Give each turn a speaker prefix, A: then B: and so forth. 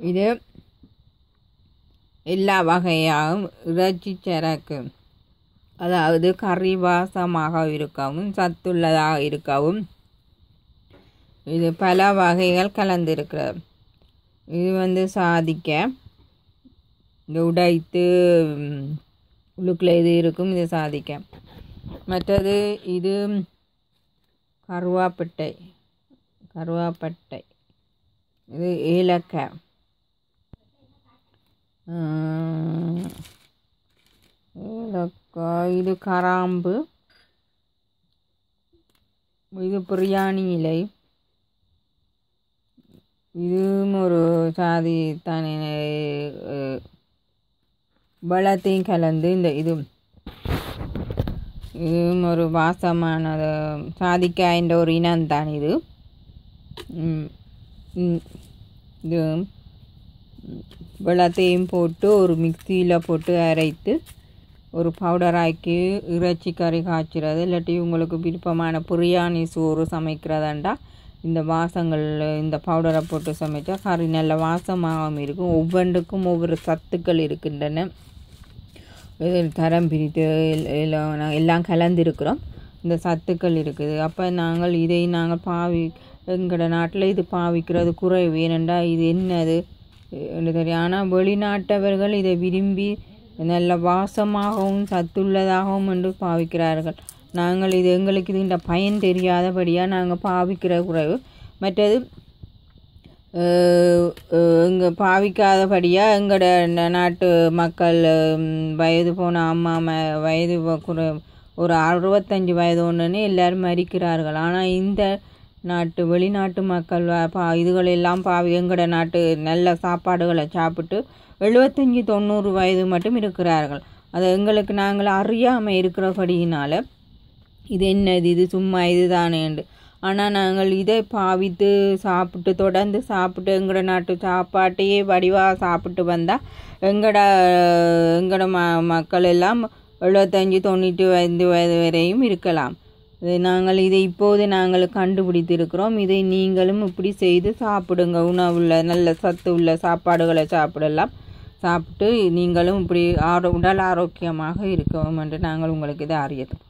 A: இது எல்லா வகையாகவும் இறைச்சி சரக்கு. அதாவது கறி வாசமாக இருக்கவும் சத்துள்ளதாக இருக்கவும் இது பல வகைகள் கலந்திருக்கிறது. இது வந்து சாதிக்க இந்த உடைத்து ம், இது இருக்கும் இது சாதிக்க. மற்றது இது கருவாப்பட்டை கருவாப்பட்டை. இது ஏலக்காய். இது கராம்பு. இது பிரியாணி இலை. இதுவும் ஒரு சாதி தானே அஹ், வெள்ளத்தையும் கலந்து இந்த இது. இதுவும் ஒரு வாசமானது சாதிக்காய்ன்ற ஒரு இனம் தான் இது ம், இது வெள்ளத்தையும் போட்டு ஒரு மிக்சியில் போட்டு அரைத்து ஒரு பவுடர் ஆக்கி இறைச்சி கறி காய்ச்சிறது இல்லாட்டி உங்களுக்கு விருப்பமான பிரியாணி சோறு சமைக்கிறதாண்டா இந்த வாசங்கள் இந்த பவுடரை போட்டு சமைச்சா கறி நல்ல வாசமாகவும் இருக்கும். ஒவ்வொன்றுக்கும் ஒவ்வொரு சத்துக்கள் இருக்கின்றன. இதில் தரம் பிரித்து எல்லாம் கலந்துருக்கிறோம். எல்லாம் இந்த சத்துக்கள் இருக்குது. அப்போ நாங்கள் இதை நாங்கள் பாவி எங்களோட நாட்டில் இது பாவிக்கிறது குறைவு. ஏனென்றால் இது என்னது? என்று தெரியும் ஆனால் வெளிநாட்டவர்கள் இதை விரும்பி நல்ல வாசமாகவும் சத்துள்ளதாகவும் என்று பாவிக்கிறார்கள். நாங்கள் இது எங்களுக்கு இதுன்ற பயன் தெரியாதபடியாக நாங்கள் பாவிக்கிற குறைவு. மற்றது இங்கே பாவிக்காதபடியாக எங்களோட நாட்டு மக்கள் வயது போன அம்மா ம வயது குறை ஒரு அறுபத்தஞ்சு வயது ஒன்றுன்னு எல்லோரும் மறிக்கிறார்கள். ஆனால் இந்த நாட்டு வெளிநாட்டு மக்கள் பா இதுகளெல்லாம் பாவி எங்களோட நாட்டு நல்ல சாப்பாடுகளை சாப்பிட்டு எழுபத்தஞ்சி தொண்ணூறு வயது மட்டும் இருக்கிறார்கள். அது எங்களுக்கு நாங்கள் அறியாமல் இருக்கிறபடியினால் இது என்னது இது சும்மா இதுதானேண்டு ஆனால் நாங்கள் இதை பாவித்து சாப்பிட்டு தொடர்ந்து சாப்பிட்டு எங்களோட நாட்டு சாப்பாட்டையே வடிவாக சாப்பிட்டு வந்தால் எங்களோட எங்களோட ம மக்கள் எல்லாம் எழுபத்தஞ்சி தொண்ணூற்றி ஐந்து வயது வரையும் இருக்கலாம். நாங்கள் இதை இப்போது நாங்கள் கண்டுபிடித்திருக்கிறோம். இதை நீங்களும் இப்படி செய்து சாப்பிடுங்க. உணவுள்ள நல்ல சத்து உள்ள சாப்பாடுகளை சாப்பிடலாம். சாப்பிட்டு நீங்களும் இப்படி ஆரோ உடல் ஆரோக்கியமாக இருக்கவும் என்று நாங்கள் உங்களுக்கு இதை அறியத்தோம்